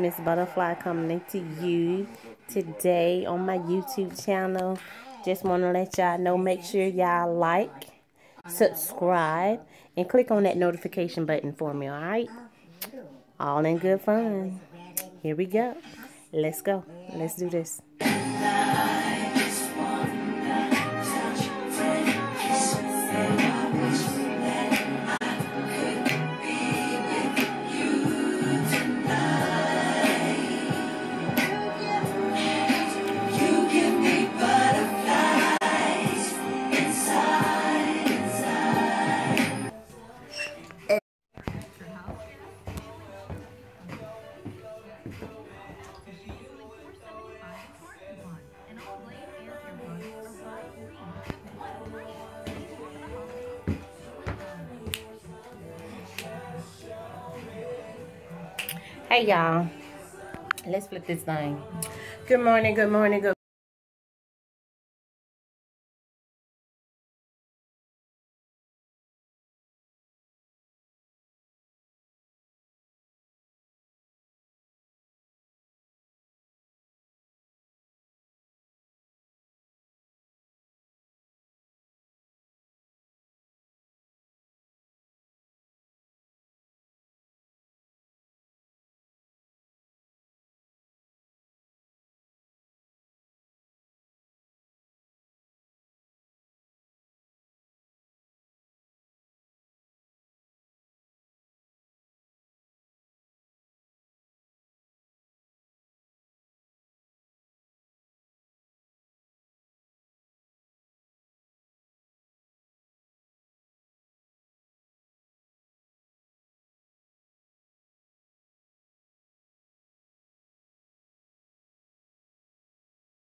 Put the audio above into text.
Miss Butterfly coming to you today on my YouTube channel. Just want to let y'all know, make sure y'all like, subscribe, and click on that notification button for me, alright? All in good fun. Here we go. Let's go. Let's do this. Hey y'all, let's flip this thing. Good morning, good morning, good